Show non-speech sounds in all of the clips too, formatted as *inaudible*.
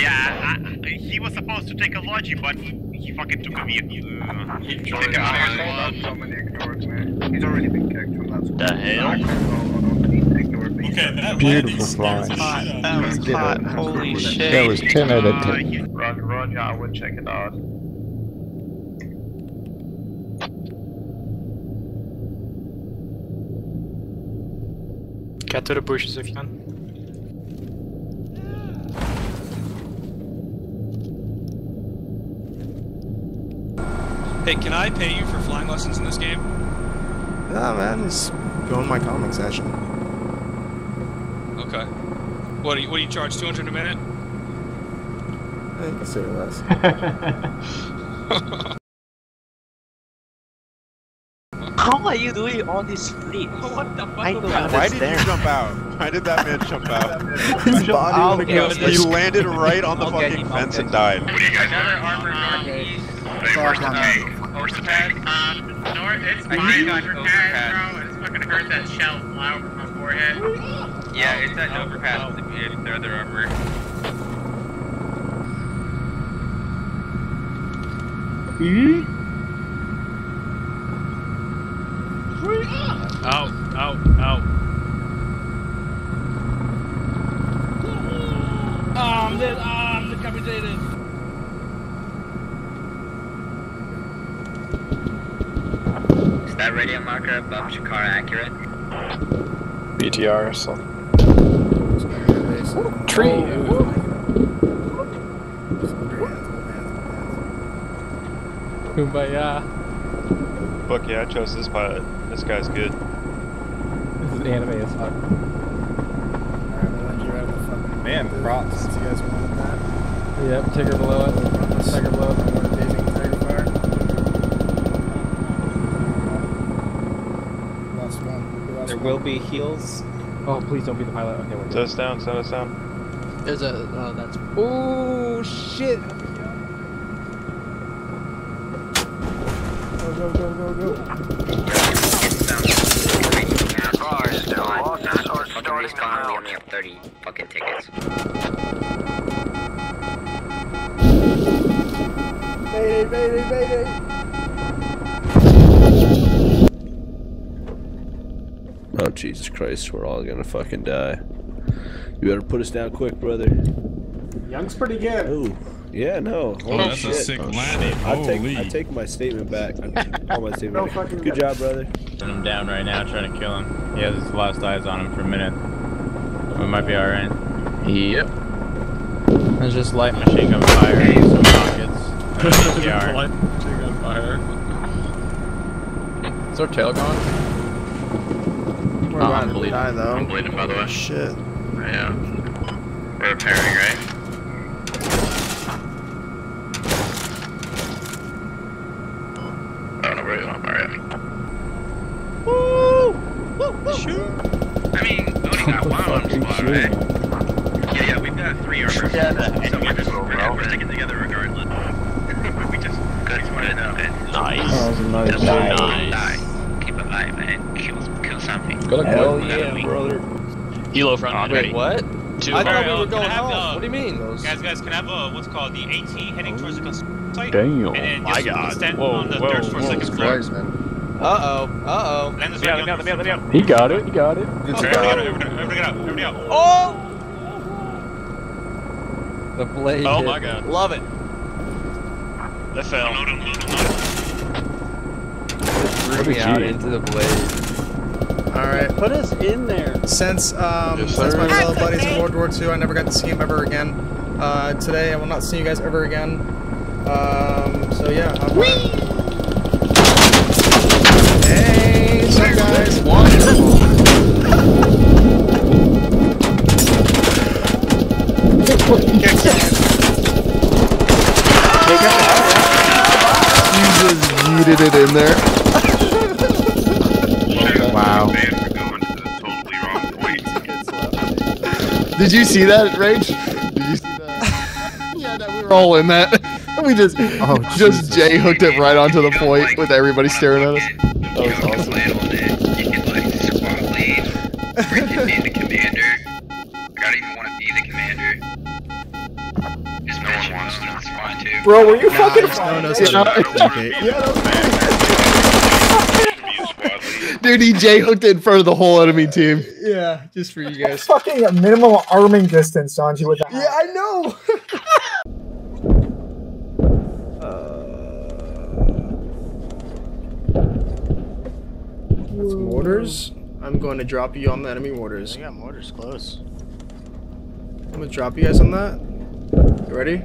Yeah, I, he was supposed to take a logi, but he fucking took a vehicle. Uh, he took Already him out ignored of me. the Somebody. He's already been kicked from that school. The hell? I can't roll on him. He ignored me. Okay, that Beautiful landing scares fly. the shit That was hot. Holy That was 10 out of Uh, 10. he- Roger, Roger, I would check it out. Get to the bushes if you can. Hey, can I pay you for flying lessons in this game? Nah, man, just go in my comic session. Okay. What do you, what do you charge? 200 a minute? I consider less. *laughs* How are you doing all this free? *laughs* what the fuck? I don't Why did you jump out? Why did that man jump out? *laughs* His body I'll on the get He landed right on the I'll fucking fence and died. What do you guys Another got? armor Uh, northeast. Hey, where's the tank? Where's the tank? Um, north, it's I fine think overpass, overpass. bro. It's fucking hurt that shell fly over my forehead. Yeah, it's at overpass. It's their other armor. Out, out, out. Um, this, um, decapitated. Is that radio marker above Chikara accurate? BTR, so. Tree. Kumbaya. Fuck yeah, I chose this pilot. This guy's good. This is anime as fuck. Man, props. You guys wanted that. Yep, ticker below it. Ticker below it. Amazing tiger fire. Lost one. Who lost There will be heals. Oh, please don't be the pilot. Okay, we're Set us down, set us down. There's a. Oh, that's. Oh, shit. Go, go, go, go, go. Cars still lost or starting respawn, we only have 30 fucking tickets. Mayday, mayday, mayday. Oh Jesus Christ, we're all gonna fucking die. You better put us down quick, brother. Young's pretty good. Ooh, yeah, no. Oh, Holy that's a shit. sick oh, landing. I take I take my statement back. All my statement No back. fucking Good job, brother. Putting him down right now, trying to kill him. He has his last eyes on him for a minute. We might be alright. Yep. Let's just light machine gun fire in some pockets. And an ATR. Is our tail gone? We're Oh, about I'm to bleeding. die though. I'm bleeding, by the way. Shit. Yeah. We're repairing, right? Oh no, we're on Mario. I mean, we only got one on spot, right? Yeah, yeah, we've got three armors. so we're just, we're, we're sticking together regardless. *laughs* we just, we just wanted to Nice. That was a nice Just shot. don't die. Kill something. Good luck, Hell boy. yeah, brother. Helo front Wait, what? Two I thought we were going Can I have home. the- What do you mean? Guys, guys, can I have a, what's called the AT heading towards the construction site? Damn. And My God. Whoa, on the whoa, third floor, whoa. second floor. Christ, man. Uh oh. Uh Land this let me out, let me out, let me out. He got it, he got it. Okay, everybody, everybody, everybody get out, everybody out. oh! The blade. Oh hit. my god. Love it. That fell. Load him, load him, load him. Threw me out into the blade. Alright. Put us in there. Since um Yes, since my sir. fellow buddies in World War II, I never got to see him ever again. Uh, today I will not see you guys ever again. Um, so yeah. Have fun. Hey, what's up, guys? *laughs* You just yeeted it in there. Did you see that, Rage? Did you see that? *laughs* yeah, no, we were all in that. *laughs* We just, Oh, just J hooked it right onto the point with everybody staring at us. That was awesome. You can like squad lead, or you can be the commander. Like, I don't even want to be the commander. Bro, were you fucking? no, no, *laughs* Yeah. Dude, he J hooked it in front of the whole enemy team. Yeah, just for you guys. Fucking a minimal arming distance, Sanji, with that. Yeah, I know. *laughs* uh, some mortars. I'm going to drop you on the enemy mortars. got mortars close. I'm gonna drop you guys on that. You ready?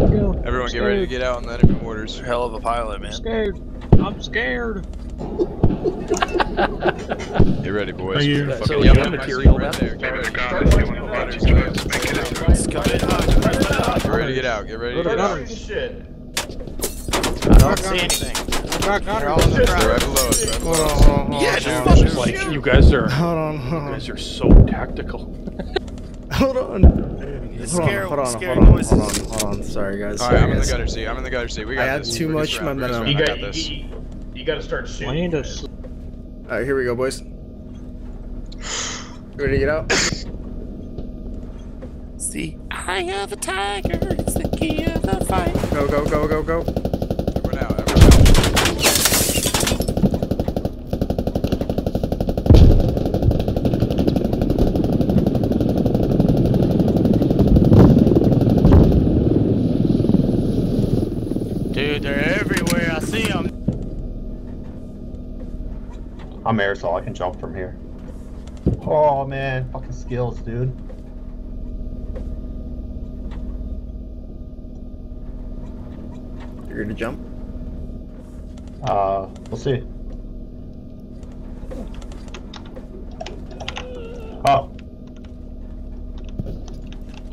Everyone get ready to get out on the enemy mortars. Hell of a pilot, man. I'm Scared. I'm scared. *laughs* Get ready, boys. Are you- Fucking so you have material right there. Get ready. Get ready to get out. Get ready to get out. I don't see anything. They're all in the They're right below us. Right below us. hold on, hold on. Yeah, hold just fucking Hold shoot. You guys are. Hold on, hold You on. guys are so tactical. Hold on. It's Hold on, scary, hold on, hold on, hold on, hold on. Sorry, guys. All Sorry, I'm in the guys. gutter seat. I'm in the gutter seat. We got I had this. too We're much surrounded. We're momentum. surrounded. I got this. you gotta start shooting. Land All right, here we go, boys. Ready to get out? See, I of a tiger, it's the key of the fight. Go, go, go, go, go. Dude, they're everywhere. I see them. I'm aerosol, I can jump from here. Oh man, fucking skills, dude. You're gonna jump. Uh, we'll see. Oh.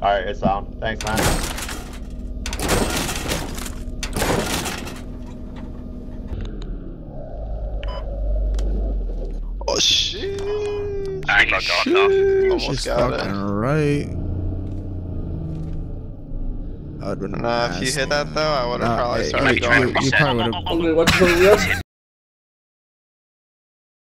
Alright, it's on. Thanks, man. Almost Almost got it. fucking right. That would've been Nah, if you hit that though, I would have Nah, probably hey, started you- going. you- you probably would've- *laughs* What's the risk?